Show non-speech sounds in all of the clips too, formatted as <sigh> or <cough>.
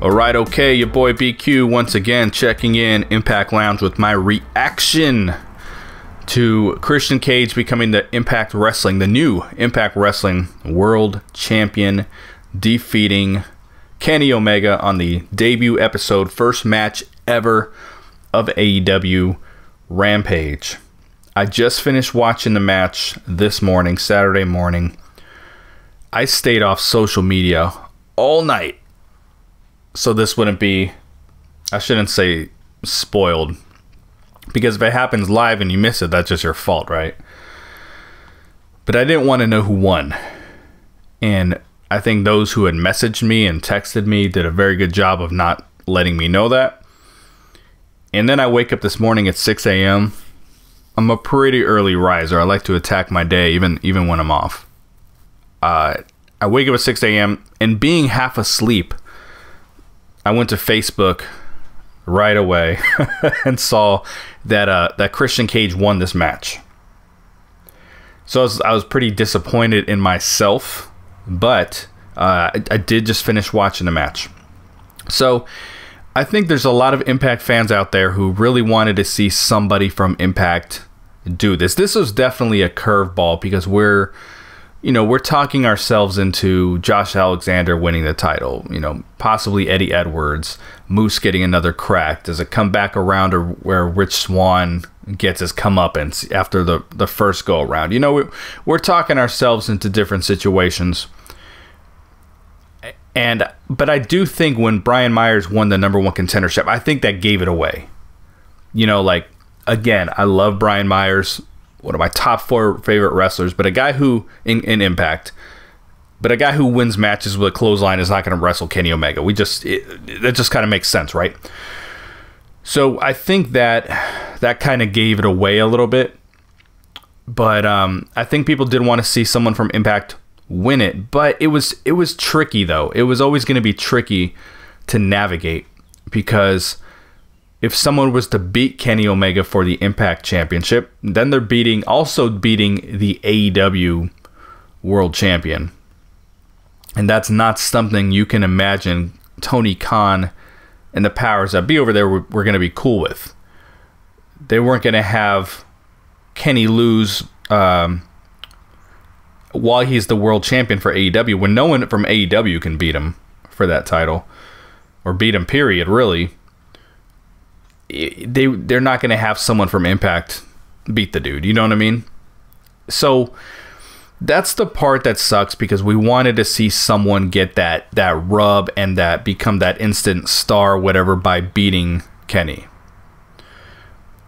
All right, okay, your boy BQ once again checking in Impact Lounge with my reaction to Christian Cage becoming the Impact Wrestling, the new Impact Wrestling World Champion, defeating Kenny Omega on the debut episode, first match ever of AEW Rampage. I just finished watching the match this morning, Saturday morning. I stayed off social media all night so this wouldn't be I shouldn't say spoiled because if it happens live and you miss it that's just your fault, right? But I didn't want to know who won. And I think those who had messaged me and texted me did a very good job of not letting me know that. And then I wake up this morning at 6 a.m. I'm a pretty early riser. I like to attack my day even even when I'm off. Uh, I wake up at 6 a.m. and being half asleep – I went to Facebook right away <laughs> and saw that uh, that Christian Cage won this match. So I was, I was pretty disappointed in myself, but uh, I, I did just finish watching the match. So I think there's a lot of Impact fans out there who really wanted to see somebody from Impact do this. This was definitely a curveball because we're you know, we're talking ourselves into Josh Alexander winning the title, you know, possibly Eddie Edwards, Moose getting another crack. Does it come back around or where Rich Swann gets his comeuppance after the, the first go around? You know, we, we're talking ourselves into different situations. And, but I do think when Brian Myers won the number one contendership, I think that gave it away. You know, like, again, I love Brian Myers one of my top four favorite wrestlers, but a guy who in, in Impact, but a guy who wins matches with a clothesline is not going to wrestle Kenny Omega. We just it, that just kind of makes sense, right? So I think that that kind of gave it away a little bit, but um, I think people did want to see someone from Impact win it. But it was it was tricky though. It was always going to be tricky to navigate because if someone was to beat Kenny Omega for the Impact Championship, then they're beating also beating the AEW World Champion. And that's not something you can imagine Tony Khan and the powers that be over there were, were going to be cool with. They weren't going to have Kenny lose um, while he's the world champion for AEW when no one from AEW can beat him for that title or beat him, period, really they they're not going to have someone from Impact beat the dude. You know what I mean? So that's the part that sucks because we wanted to see someone get that that rub and that become that instant star whatever by beating Kenny.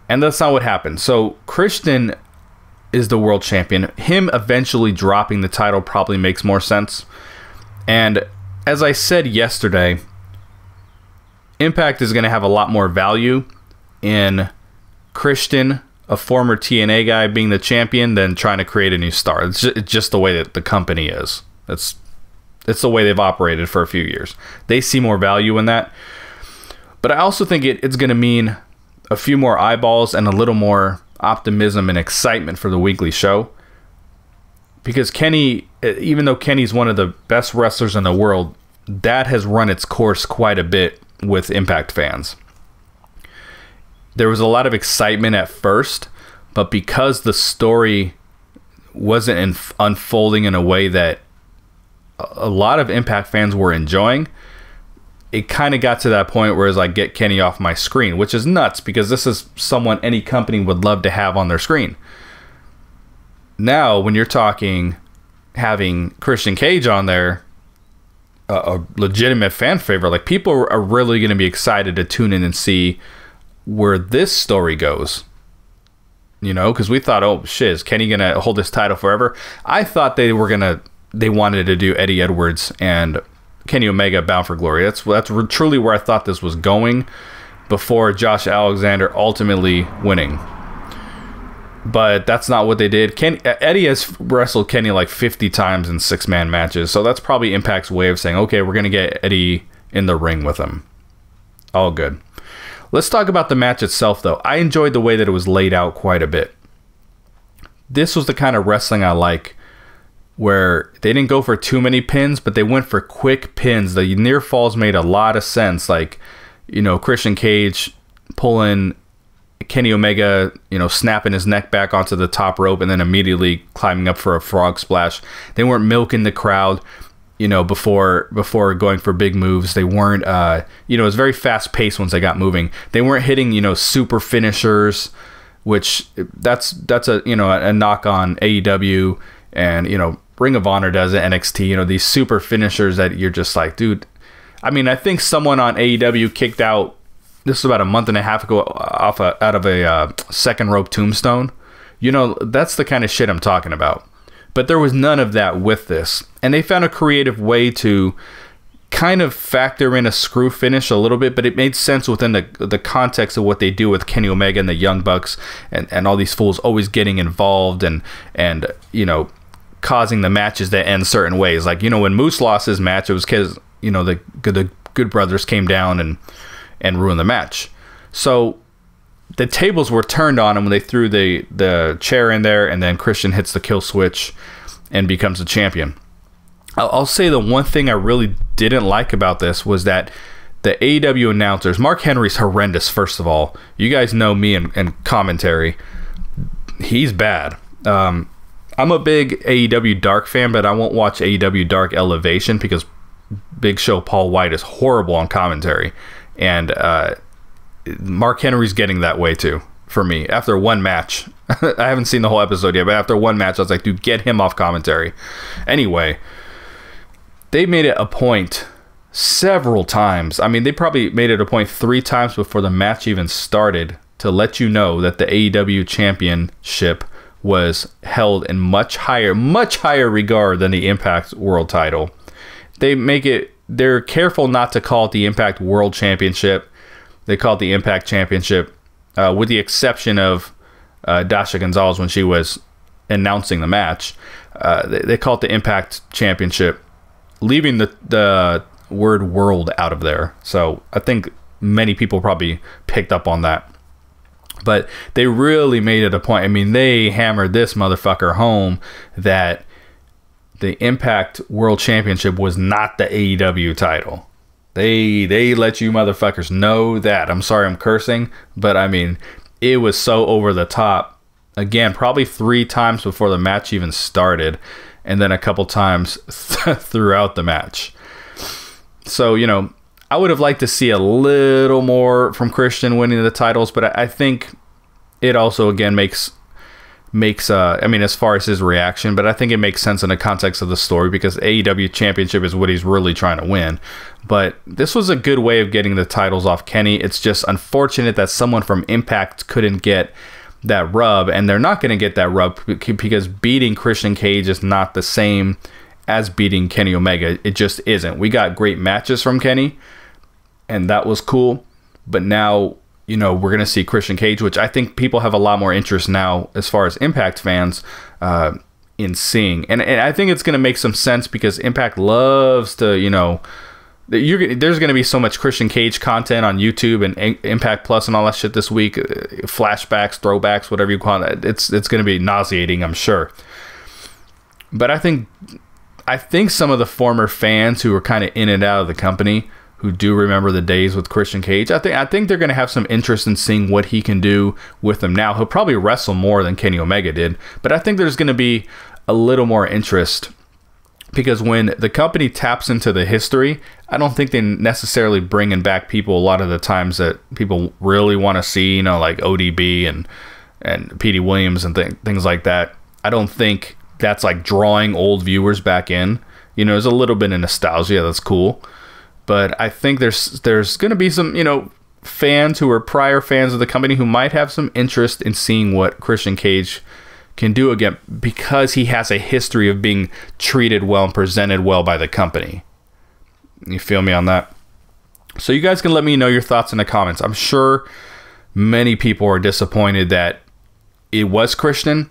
And that's not what happened. So Christian is the world champion. Him eventually dropping the title probably makes more sense. And as I said yesterday, Impact is going to have a lot more value in Christian, a former TNA guy, being the champion than trying to create a new star. It's just, it's just the way that the company is. It's it's the way they've operated for a few years. They see more value in that. But I also think it, it's going to mean a few more eyeballs and a little more optimism and excitement for the weekly show. Because Kenny, even though Kenny's one of the best wrestlers in the world, that has run its course quite a bit with Impact fans. There was a lot of excitement at first, but because the story wasn't in, unfolding in a way that a lot of Impact fans were enjoying, it kind of got to that point where it's like, get Kenny off my screen, which is nuts because this is someone any company would love to have on their screen. Now, when you're talking having Christian Cage on there, a, legitimate fan favorite. Like people are really going to be excited to tune in and see where this story goes. You know, because we thought, oh shit, is Kenny gonna hold this title forever? I thought they were gonna, they wanted to do Eddie Edwards and Kenny Omega Bound for Glory. That's that's truly where I thought this was going before Josh Alexander ultimately winning but that's not what they did. Ken, Eddie has wrestled Kenny like 50 times in six man matches, so that's probably Impact's way of saying, okay, we're going to get Eddie in the ring with him. All good. Let's talk about the match itself, though. I enjoyed the way that it was laid out quite a bit. This was the kind of wrestling I like where they didn't go for too many pins, but they went for quick pins. The near falls made a lot of sense. Like, you know, Christian Cage pulling Kenny Omega, you know, snapping his neck back onto the top rope and then immediately climbing up for a frog splash. They weren't milking the crowd, you know, before before going for big moves. They weren't, uh, you know, it was very fast paced once they got moving. They weren't hitting, you know, super finishers, which that's that's a you know a, a knock on AEW and you know Ring of Honor does it, NXT. You know these super finishers that you're just like, dude. I mean, I think someone on AEW kicked out. This was about a month and a half ago off a, out of a uh, second rope tombstone. You know, that's the kind of shit I'm talking about. But there was none of that with this, and they found a creative way to kind of factor in a screw finish a little bit, but it made sense within the the context of what they do with Kenny Omega and the Young Bucks and, and all these fools always getting involved and and you know causing the matches to end certain ways. Like you know when Moose lost his match, it was because you know the the Good Brothers came down and and ruin the match. So the tables were turned on him when they threw the the chair in there, and then Christian hits the kill switch and becomes the champion. I'll, I'll say the one thing I really didn't like about this was that the AEW announcers, Mark Henry's horrendous. First of all, you guys know me and, and commentary. He's bad. Um, I'm a big AEW Dark fan, but I won't watch AEW Dark Elevation because Big Show Paul White is horrible on commentary, and uh, Mark Henry's getting that way too for me. After one match, <laughs> I haven't seen the whole episode yet, but after one match, I was like, dude, get him off commentary. Anyway, they made it a point several times. I mean, they probably made it a point three times before the match even started to let you know that the AEW championship was held in much higher, much higher regard than the Impact World title. They make it, they're careful not to call it the Impact World Championship. They call it the Impact Championship, uh, with the exception of uh, Dasha Gonzalez when she was announcing the match. Uh, they, they call it the Impact Championship, leaving the, the word world out of there. So I think many people probably picked up on that. But they really made it a point. I mean, they hammered this motherfucker home that the Impact World Championship was not the AEW title. They they let you motherfuckers know that. I'm sorry I'm cursing, but I mean, it was so over the top. Again, probably 3 times before the match even started and then a couple times <laughs> throughout the match. So, you know, I would have liked to see a little more from Christian winning the titles, but I, think it also again makes makes uh I mean as far as his reaction, but I think it makes sense in the context of the story because AEW championship is what he's really trying to win. But this was a good way of getting the titles off Kenny. It's just unfortunate that someone from Impact couldn't get that rub and they're not going to get that rub because beating Christian Cage is not the same as beating Kenny Omega. It just isn't. We got great matches from Kenny and that was cool. But now, you know, we're going to see Christian Cage, which I think people have a lot more interest now as far as Impact fans uh, in seeing. And, and I think it's going to make some sense because Impact loves to, you know, there's going to be so much Christian Cage content on YouTube and Impact Plus and all that shit this week. Uh, flashbacks, throwbacks, whatever you call it. It's it's going to be nauseating, I'm sure. But I think I think some of the former fans who were kind of in and out of the company who do remember the days with Christian Cage. I think I think they're going to have some interest in seeing what he can do with them now. He'll probably wrestle more than Kenny Omega did, but I think there's going to be a little more interest because when the company taps into the history, I don't think they necessarily bringing back people a lot of the times that people really want to see, you know, like ODB and and Petey Williams and th- things like that. I don't think that's like drawing old viewers back in. You know, there's a little bit of nostalgia that's cool but I think there's there's going to be some you know fans who are prior fans of the company who might have some interest in seeing what Christian Cage can do again because he has a history of being treated well and presented well by the company. You feel me on that? So you guys can let me know your thoughts in the comments. I'm sure many people are disappointed that it was Christian,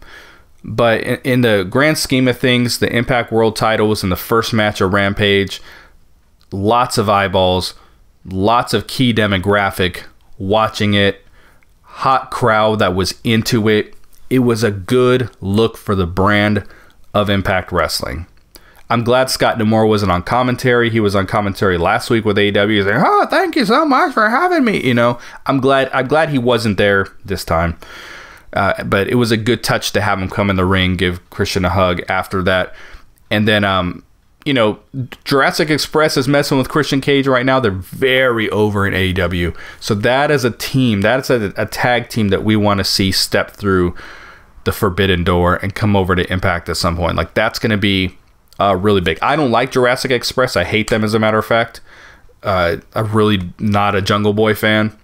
but in, in the grand scheme of things, the Impact World title was in the first match of Rampage lots of eyeballs, lots of key demographic watching it, hot crowd that was into it. It was a good look for the brand of Impact Wrestling. I'm glad Scott D'Amore wasn't on commentary. He was on commentary last week with AEW. He's like, "Oh, thank you so much for having me." You know, I'm glad. I'm glad he wasn't there this time. Uh, but it was a good touch to have him come in the ring, give Christian a hug after that, and then um, you know, Jurassic Express is messing with Christian Cage right now. They're very over in AEW. So that is a team, that's a, a tag team that we want to see step through the forbidden door and come over to Impact at some point. Like that's going to be uh, really big. I don't like Jurassic Express. I hate them as a matter of fact. Uh, I'm really not a Jungle Boy fan.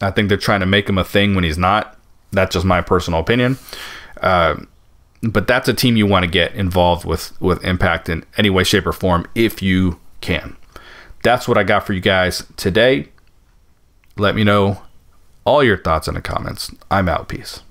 I think they're trying to make him a thing when he's not. That's just my personal opinion. Uh, but that's a team you want to get involved with with Impact in any way, shape, or form if you can. That's what I got for you guys today. Let me know all your thoughts in the comments. I'm out. Peace.